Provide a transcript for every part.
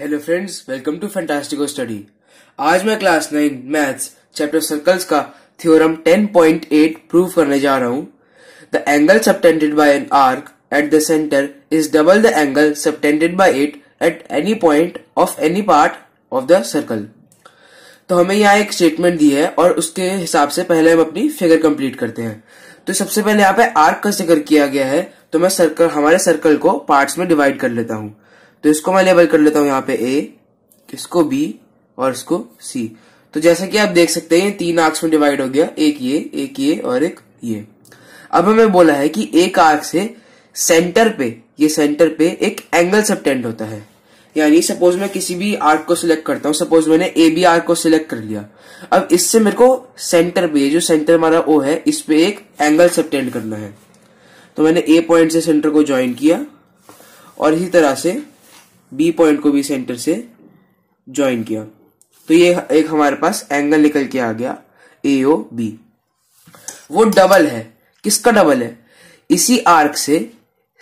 Hello friends welcome to Fantastico Study आज मैं class nine maths chapter circles का theorem 10.8 prove करने जा रहा हूँ। The angle subtended by an arc at the centre is double the angle subtended by it at any point of any part of the circle तो हमें यहाँ एक statement दी है और उसके हिसाब से पहले हम अपनी फिगर कंप्लीट करते हैं। तो सबसे पहले यहाँ पे आर्क का ज़िक्र किया गया है तो मैं सर्कल हमारे सर्कल को पार्ट्स में डिवाइड कर लेता हूँ। तो इसको मैं लेबल कर लेता हूँ यहाँ पे ए इसको बी और इसको सी तो जैसा कि आप देख सकते हैं तीन आर्क्स में डिवाइड हो गया। एक ये एक ये और एक ये। अब हमें बोला है कि एक आर्क से सेंटर पे, ये सेंटर पे एक एंगल सबटेंड होता है। यानी सपोज़ मैं किसी भी आर्क को सिलेक्ट करता हूँ सपोज़ मैंने ए बी आर्क को सिलेक्ट कर लिया। अब इससे मेरे को सेंटर पे जो सेंटर हमारा ओ है, इस पे एक एंगल सबटेंड करना है। तो मैंने ए पॉइंट से सेंटर को ज्वाइन किया और इसी तरह से बी पॉइंट को भी सेंटर से ज्वाइन किया। तो ये एक हमारे पास एंगल निकल के आ गया ए ओ बी वो डबल है। किसका डबल है? इसी आर्क से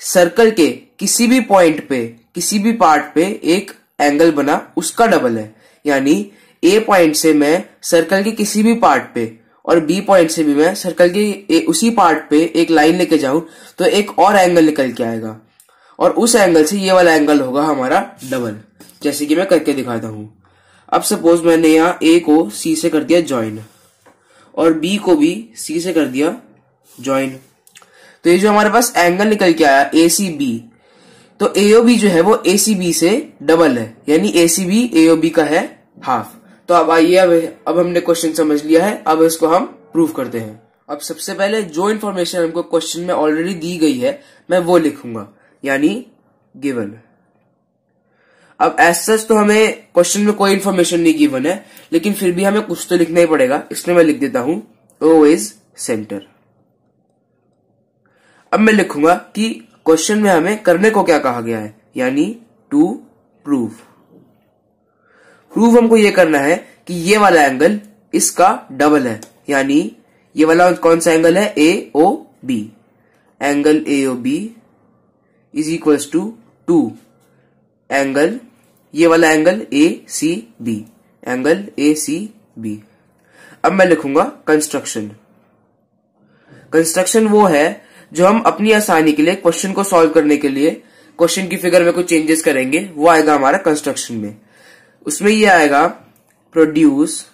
सर्कल के किसी भी पॉइंट पे, किसी भी पार्ट पे एक एंगल बना, उसका डबल है। यानी ए पॉइंट से मैं सर्कल के किसी भी पार्ट पे और बी पॉइंट से भी मैं सर्कल के उसी पार्ट पे एक लाइन लेके जाऊँ तो एक और एंगल निकल के आएगा। और उस एंगल से ये वाला एंगल होगा हमारा डबल जैसे कि मैं करके दिखाता हूँ। अब सपोज़ मैंने यहाँ ए को सी से कर दिया ज्वाइन और बी को भी सी से कर दिया ज्वाइन तो ये जो हमारे पास एंगल निकल के आया ए सी बी तो एओ बी जो है वो ए सी बी से डबल है। यानी A C B AO B का है हाफ़ तो अब आइए, अब अब हमने क्वेश्चन समझ लिया है। अब इसको हम प्रूव करते हैं। अब सबसे पहले जो इन्फॉर्मेशन हमको क्वेश्चन में ऑलरेडी दी गई है, मैं वो लिखूँगा। यानी गिवन अब एज सच तो हमें क्वेश्चन में कोई इन्फॉर्मेशन नहीं गिवन है, लेकिन फिर भी हमें कुछ तो लिखना ही पड़ेगा। इसलिए मैं लिख देता हूँ ओ इज़ सेंटर अब मैं लिखूँगा कि क्वेश्चन में हमें करने को क्या कहा गया है, यानी टू प्रूव प्रूव हमको ये करना है कि ये वाला एंगल इसका डबल है, यानी ये वाला कौन सा एंगल है? A O B angle A O B is equals to two angle ये वाला angle A C B angle A C B अब मैं लिखूँगा कंस्ट्रक्शन कंस्ट्रक्शन वो है जो हम अपनी आसानी के लिए क्वेश्चन को सॉल्व करने के लिए क्वेश्चन की फिगर में कुछ चेंजेस करेंगे, वो आएगा हमारा कंस्ट्रक्शन में. उसमें ये आएगा प्रोड्यूस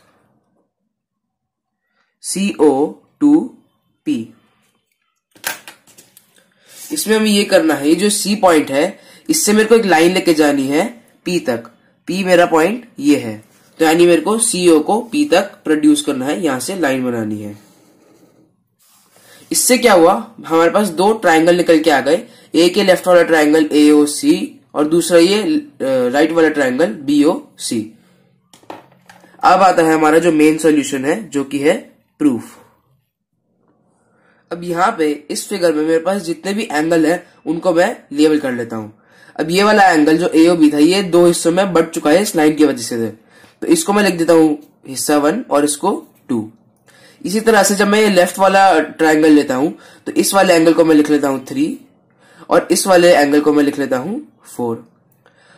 सीओ टू पी इसमें हमें ये करना है, ये जो सी पॉइंट है, इससे मेरे को एक लाइन लेके जानी है पी तक। पी मेरा पॉइंट ये है। तो यानी मेरे को सीओ को पी तक प्रोड्यूस करना है, यहाँ से लाइन बनानी है। इससे क्या हुआ? हमारे पास दो ट्राइंगल निकल के आ गए। ए के लेफ़्ट वाला ट्राइंगल ए ओ सी और दूसरा ये राइट वाला ट्राइंगल बी ओ सी अब आता है हमारा जो मेन सॉल्यूशन है, जो कि है प्रूफ अब यहाँ पे इस फिगर में मेरे पास जितने भी एंगल है, उनको मैं लेबल कर लेता हूँ। अब ये वाला एंगल जो ए बी था, ये दो हिस्सों में बढ़ चुका है इस लाइन की वजह से। तो इसको मैं लिख देता हूँ, हिस्सा वन और इसको टू इसी तरह से जब मैं ये लेफ़्ट वाला ट्राइंगल लेता हूँ तो इस वाले एंगल को मैं लिख लेता हूँ थ्री और इस वाले एंगल को मैं लिख लेता हूँ फोर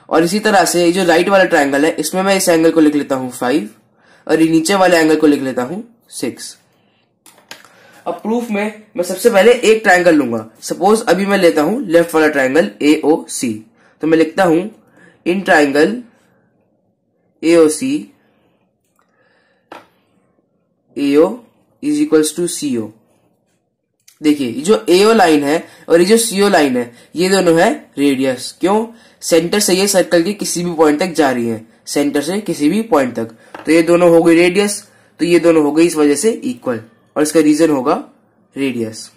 और इसी तरह से जो राइट वाला ट्राइंगल है, इसमें मैं इस एंगल को लिख लेता हूँ फाइव और ये नीचे वाले एंगल को लिख लेता हूँ सिक्स अब प्रूफ में मैं सबसे पहले एक ट्रायंगल लूँगा। सपोज़ अभी मैं लेता हूँ लेफ़्ट वाला ट्रायंगल ए ओ सी तो मैं लिखता हूँ in triangle A O C AO is equals to C O देखिए, ये जो एओ लाइन है और ये जो सीओ लाइन है, ये दोनों है रेडियस क्यों? सेंटर से ये सर्कल के किसी भी पॉइंट तक जा रही है। सेंटर से किसी भी पॉइंट तक। तो ये दोनों हो गई रेडियस तो ये दोनों हो गई इस वजह से इक्वल और इसका रीजन होगा रेडियस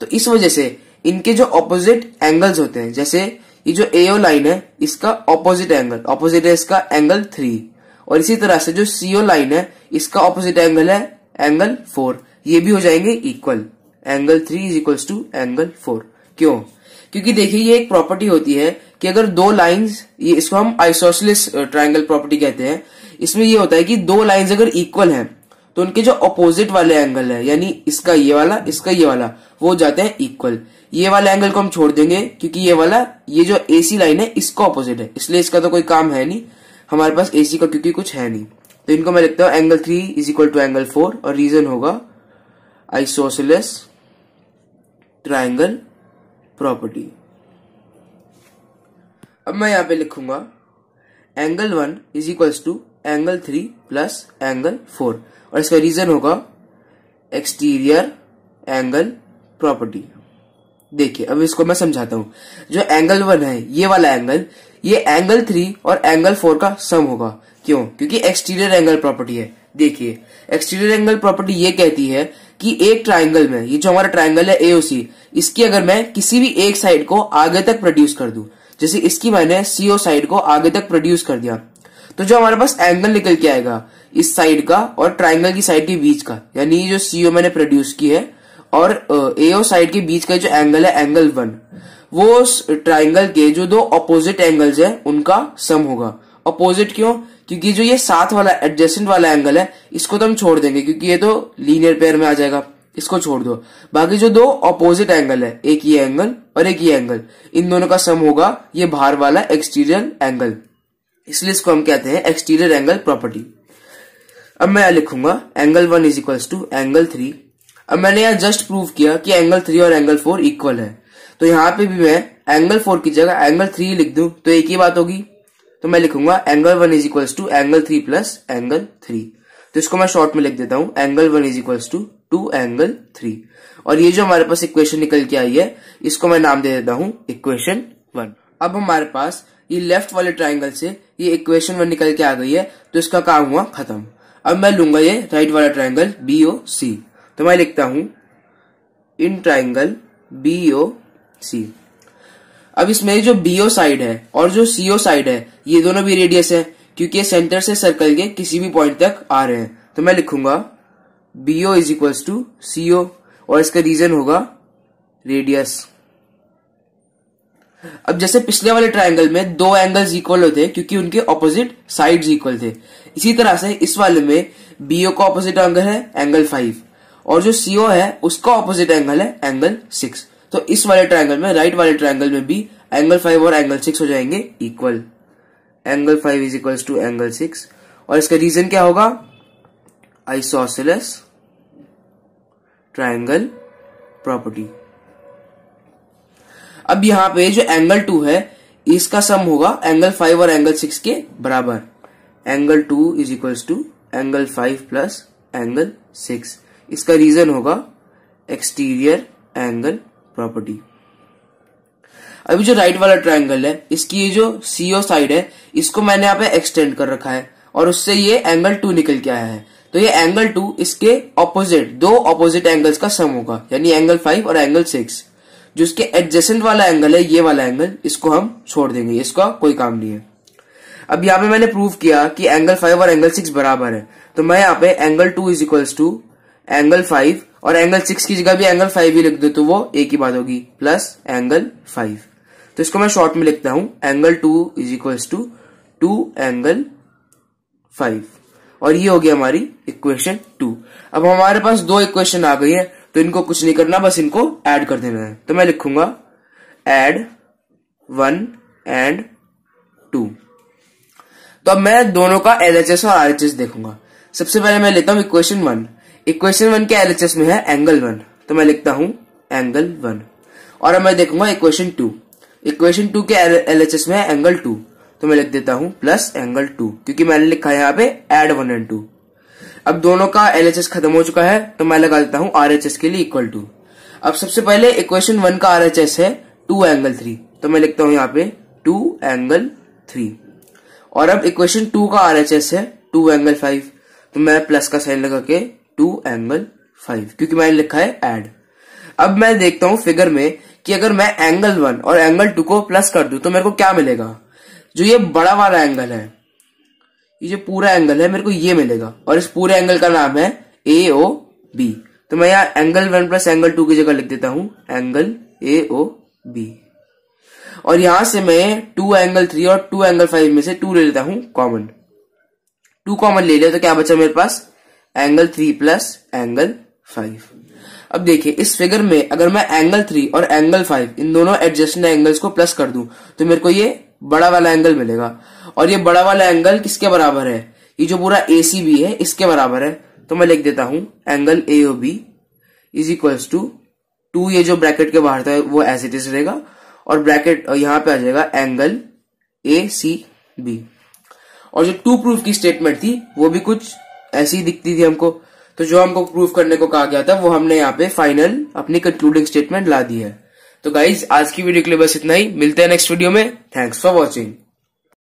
तो इस वजह से इनके जो ऑपोजिट एंगल्स होते हैं, जैसे ये जो एओ लाइन है, इसका ऑपोजिट एंगल ऑपोजिट है इसका एंगल थ्री और इसी तरह से जो सीओ लाइन है, इसका ऑपोजिट एंगल है एंगल फोर ये भी हो जाएँगे equal angle three is equals to angle four क्यों? क्योंकि देखिए, ये एक प्रॉपर्टी होती है कि अगर दो लाइंस ये इसको हम आइसोसलिस ट्राइंगल प्रॉपर्टी कहते हैं, इसमें ये होता है कि दो लाइंस अगर इक्वल हैं तो उनके जो अपोजिट वाले एंगल है, यानी इसका ये वाला, इसका ये वाला, वो जाते हैं इक्वल ये वाला एंगल को हम छोड़ देंगे, क्योंकि ये वाला, ये जो एसी लाइन है, इसको ऑपोजिट है. इसलिए इसका तो कोई काम है नहीं. हमारे पास एसी का क्योंकि कुछ है नहीं. तो इनको मैं लिखता हूँ angle three is equal to angle four और रीजन होगा आइसोसिलस ट्राइंगल प्रॉपर्टी अब मैं यहाँ पे लिखूँगा angle one is equals to angle three plus angle four और इसका रीजन होगा एक्सटीरियर एंगल प्रॉपर्टी देखिए, अब इसको मैं समझाता हूँ। जो एंगल वन है, ये वाला एंगल ये एंगल थ्री और एंगल फोर का सम होगा। क्यों? क्योंकि एक्सटीरियर एंगल प्रॉपर्टी है। देखिए एक्सटीरियर एंगल प्रॉपर्टी ये कहती है कि एक ट्राइंगल में, ये जो हमारा ट्राइंगल है एओसी इसकी अगर मैं किसी भी एक साइड को आगे तक प्रोड्यूस कर दू जैसे इसकी मैंने सीओ साइड को आगे तक प्रोड्यूस कर दिया। तो जो हमारे पास एंगल निकल के आएगा, इस साइड का और ट्राइंगल की साइड के बीच का, यानी जो सीओ मैंने प्रोड्यूस की है, और एओ साइड के बीच का जो एंगल है एंगल वन वो ट्राइंगल के जो दो अपोजिट एंगल्स है, उनका सम होगा। अपोजिट क्यों? क्योंकि जो ये साथ वाला एडजस्टेंट वाला एंगल है, इसको तो हम छोड़ देंगे, क्योंकि ये तो लीनियर पेयर में आ जाएगा। इसको छोड़ दो। बाकी जो दो अपोजिट एंगल है, एक ये एंगल और एक ये एंगल इन दोनों का सम होगा ये बाहर वाला एक्सटीरियर एंगल इसलिए इसको हम कहते हैं एक्सटीरियर एंगल प्रॉपर्टी अब मैं लिखूँगा angle one is equal to angle three अब मैंने यहाँ जस्ट प्रूव किया कि एंगल थ्री और एंगल फोर इक्वल है। तो यहाँ पे भी मैं एंगल फोर की जगह एंगल थ्री लिख दू तो एक ही बात होगी। तो मैं लिखूँगा angle one is equals to angle three plus angle three तो इसको मैं शॉर्ट में लिख देता हूँ angle one is equals to two angle three और ये जो हमारे पास इक्वेशन निकल के आई है, इसको मैं नाम दे देता हूँ इक्वेशन वन अब हमारे पास ये लेफ़्ट वाले ट्राइंगल से ये इक्वेशन वन निकल के आ गई है तो इसका काम हुआ खत्म. अब मैं लूँगा ये राइट वाला ट्राइंगल बी ओ सी तो मैं लिखता हूँ, इन ट्राइंगल बी ओ सी अब इसमें जो बीओ साइड है और जो सीओ साइड है, ये दोनों भी रेडियस है, क्योंकि सेंटर से सर्कल के किसी भी पॉइंट तक आ रहे हैं. तो मैं लिखूँगा BO is equals to CO और इसका रीजन होगा रेडियस अब जैसे पिछले वाले ट्राइंगल में दो एंगल्स इक्वल होते हैं, क्योंकि उनके ऑपोजिट साइड्स इक्वल थे। इसी तरह से इस वाले में बीओ का ऑपोजिट एंगल है एंगल फाइव और जो सीओ है, उसका ऑपोजिट एंगल है एंगल सिक्स तो इस वाले ट्राइंगल में राइट वाले ट्राइंगल में भी एंगल फाइव और एंगल सिक्स हो जाएँगे equal angle five is equal to angle six और इसका रीजन क्या होगा? Isosceles triangle property. अब यहाँ पे जो एंगल टू है, इसका सम होगा एंगल फाइव और एंगल सिक्स के बराबर। Angle two is equals to angle five plus angle six इसका रीजन होगा एक्सटीरियर एंगल प्रॉपर्टी अभी जो राइट वाला ट्रायंगल है, इसकी ये जो सीओ साइड है, इसको मैंने यहाँ पे एक्सटेंड कर रखा है और उससे ये एंगल टू निकल के आया है। तो ये एंगल टू इसके ऑपोजिट दो ऑपोजिट एंगल्स का सम होगा, यानी एंगल फाइव और एंगल सिक्स जो इसके एडजेसेंट वाला एंगल है, ये वाला एंगल इसको हम छोड़ देंगे इसका कोई काम नहीं है। अब यहाँ पे मैंने प्रूव किया कि एंगल फाइव और एंगल सिक्स बराबर है तो मैं यहाँ पे angle two is equals to angle five और एंगल सिक्स की जगह भी एंगल फाइव ही लिख दो तो वो एक ही बात होगी प्लस एंगल फाइव तो इसको मैं शॉर्ट में लिखता हूँ angle two is equal to two angle five और ये हो गया हमारी इक्वेशन टू अब हमारे पास दो इक्वेशन आ गई है तो इनको कुछ नहीं करना, बस इनको ऐड कर देना है। तो मैं लिखूँगा एड वन एंड टू तो अब मैं दोनों का एलएचएस और आरएचएस देखूँगा। सबसे पहले मैं लेता हूँ इक्वेशन वन इक्वेशन वन के एलएचएस में है एंगल वन तो मैं लिखता हूँ एंगल वन और अब मैं देखूँगा इक्वेशन टू इक्वेशन टू के एलएचएस में है एंगल टू तो मैं लिख देता हूँ प्लस एंगल टू क्योंकि मैंने लिखा है यहाँ पे एड वन एंड टू अब दोनों का एलएचएस खत्म हो चुका है तो मैं लगा देता हूँ आरएचएस के लिए इक्वल टू अब सबसे पहले इक्वेशन वन का आरएचएस है टू एंगल थ्री तो मैं लिखता हूँ यहाँ पे टू एंगल थ्री और अब इक्वेशन टू का आरएचएस है टू एंगल फाइव तो मैं प्लस का साइन लगा के टू एंगल फाइव क्योंकि मैंने लिखा है एड अब मैं देखता हूँ फिगर में कि अगर मैं एंगल वन और एंगल टू को प्लस कर दू तो मेरे को क्या मिलेगा? जो ये बड़ा वाला एंगल है, ये जो पूरा एंगल है, मेरे को ये मिलेगा। और इस पूरे एंगल का नाम है ए ओ बी तो मैं यहाँ angle one plus angle two की जगह लिख देता हूँ। एंगल ए ओ बी और यहाँ से मैं टू एंगल थ्री और टू एंगल फाइव में से टू ले लेता हूँ कॉमन टू कॉमन ले लिया तो क्या बचा मेरे पास? Angle three plus angle five अब देखिए, इस फिगर में अगर मैं एंगल थ्री और एंगल फाइव इन दोनों एडजस्टेंट एंगल्स को प्लस कर दूँ तो मेरे को ये बड़ा वाला एंगल मिलेगा। और ये बड़ा वाला एंगल किसके बराबर है? ये जो पूरा ए सी बी है, इसके बराबर है। तो मैं लिख देता हूँ angle A O B is equals to two ये जो ब्रैकेट के बाहर था, वो एज इट इज़ रहेगा। और ब्रैकेट यहाँ पे आ जाएगा एंगल ए सी बी और जो टू प्रूफ की स्टेटमेंट थी, वो भी कुछ ऐसी दिखती थी हमको। तो जो हमको प्रूफ करने को कहा गया था, वो हमने यहाँ पे फाइनल अपनी कंक्लूडिंग स्टेटमेंट ला दी है। तो गाइज़ आज की वीडियो के लिए बस इतना ही। मिलते हैं नेक्स्ट वीडियो में। Thanks for watching